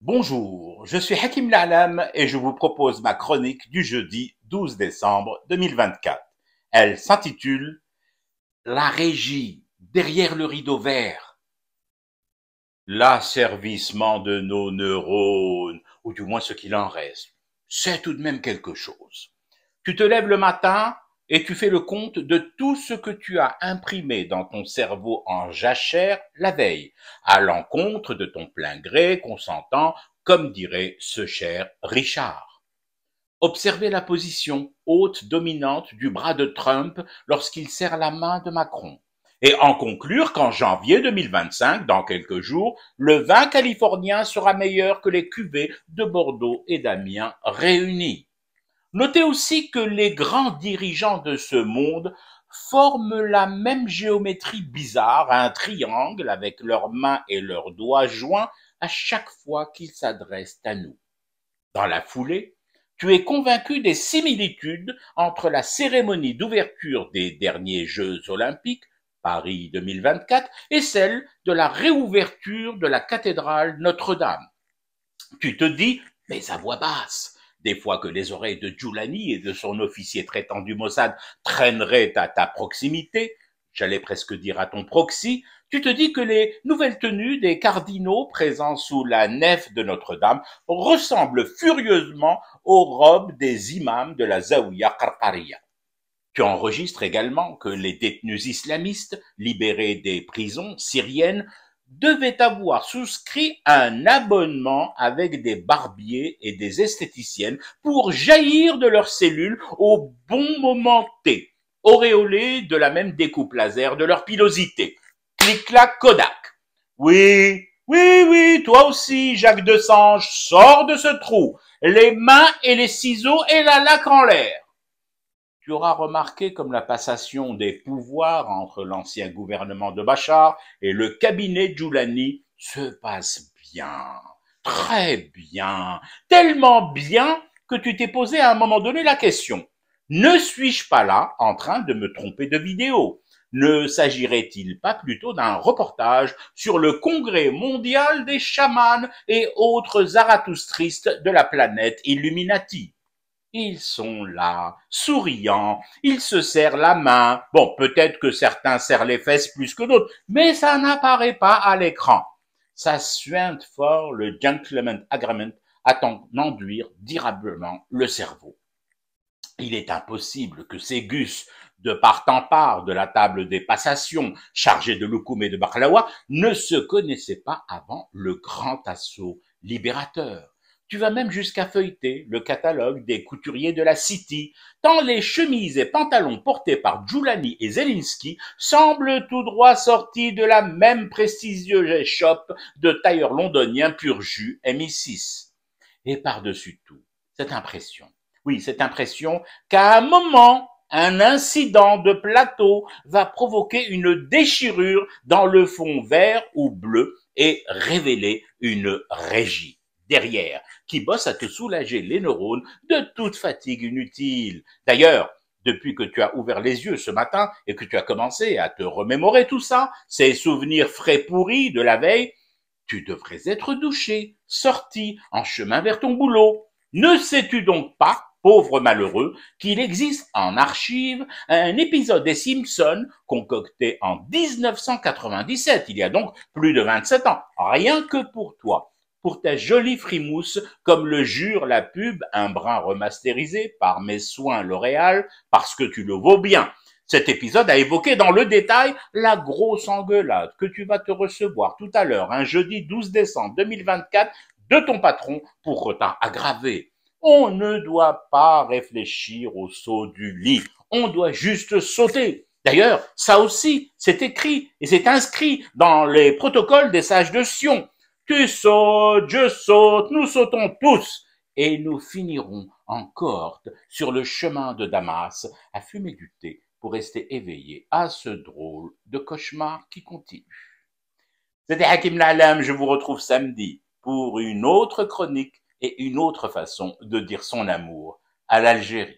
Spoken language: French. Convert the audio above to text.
Bonjour, je suis Hakim La'alam et je vous propose ma chronique du jeudi 12 décembre 2024. Elle s'intitule La régie derrière le rideau vert. L'asservissement de nos neurones, ou du moins ce qu'il en reste, c'est tout de même quelque chose. Tu te lèves le matin et tu fais le compte de tout ce que tu as imprimé dans ton cerveau en jachère la veille, à l'encontre de ton plein gré consentant, comme dirait ce cher Richard. Observez la position haute dominante du bras de Trump lorsqu'il serre la main de Macron. Et en conclure qu'en janvier 2025, dans quelques jours, le vin californien sera meilleur que les cuvées de Bordeaux et d'Amiens réunis. Notez aussi que les grands dirigeants de ce monde forment la même géométrie bizarre, un triangle avec leurs mains et leurs doigts joints à chaque fois qu'ils s'adressent à nous. Dans la foulée, tu es convaincu des similitudes entre la cérémonie d'ouverture des derniers Jeux olympiques, Paris 2024, et celle de la réouverture de la cathédrale Notre-Dame. Tu te dis, mais à voix basse, des fois que les oreilles de Giuliani et de son officier traitant du Mossad traîneraient à ta proximité, j'allais presque dire à ton proxy, tu te dis que les nouvelles tenues des cardinaux présents sous la nef de Notre-Dame ressemblent furieusement aux robes des imams de la Zawiya Qarqariya. Tu enregistres également que les détenus islamistes libérés des prisons syriennes devait avoir souscrit un abonnement avec des barbiers et des esthéticiennes pour jaillir de leurs cellules au bon moment T, auréolés de la même découpe laser de leur pilosité. Clic-clac Kodak. Oui, oui, oui, toi aussi, Jacques Desange, sors de ce trou. Les mains et les ciseaux et la laque en l'air tu auras remarqué comme la passation des pouvoirs entre l'ancien gouvernement de Bachar et le cabinet Giuliani se passe bien, très bien, tellement bien que tu t'es posé à un moment donné la question, ne suis-je pas là en train de me tromper de vidéo? Ne s'agirait-il pas plutôt d'un reportage sur le congrès mondial des chamans et autres zarathustristes de la planète Illuminati? Ils sont là, souriants, ils se serrent la main. Bon, peut-être que certains serrent les fesses plus que d'autres, mais ça n'apparaît pas à l'écran. Ça suinte fort le gentleman agreement à enduire durablement le cerveau. Il est impossible que ces gus, de part en part de la table des passations chargés de loukoum et de baklawa, ne se connaissaient pas avant le grand assaut libérateur. Tu vas même jusqu'à feuilleter le catalogue des couturiers de la City, tant les chemises et pantalons portés par Giuliani et Zelinski semblent tout droit sortis de la même prestigieuse shop de tailleur londonien pur jus MI6. Et par-dessus tout, cette impression, oui, cette impression qu'à un moment, un incident de plateau va provoquer une déchirure dans le fond vert ou bleu et révéler une régie derrière, qui bosse à te soulager les neurones de toute fatigue inutile. D'ailleurs, depuis que tu as ouvert les yeux ce matin et que tu as commencé à te remémorer tout ça, ces souvenirs frais pourris de la veille, tu devrais être douché, sorti, en chemin vers ton boulot. Ne sais-tu donc pas, pauvre malheureux, qu'il existe en archive un épisode des Simpsons concocté en 1997, il y a donc plus de 27 ans, rien que pour toi pour ta jolie frimousse, comme le jure la pub, un brin remasterisé par mes soins L'Oréal, parce que tu le vaux bien. Cet épisode a évoqué dans le détail la grosse engueulade que tu vas te recevoir tout à l'heure, un jeudi 12 décembre 2024, de ton patron pour retard aggravé. On ne doit pas réfléchir au saut du lit, on doit juste sauter. D'ailleurs, ça aussi, c'est écrit et c'est inscrit dans les protocoles des sages de Sion. Tu sautes, je saute, nous sautons tous, et nous finirons en corde sur le chemin de Damas à fumer du thé pour rester éveillé à ce drôle de cauchemar qui continue. C'était Hakim Lalam, je vous retrouve samedi pour une autre chronique et une autre façon de dire son amour à l'Algérie.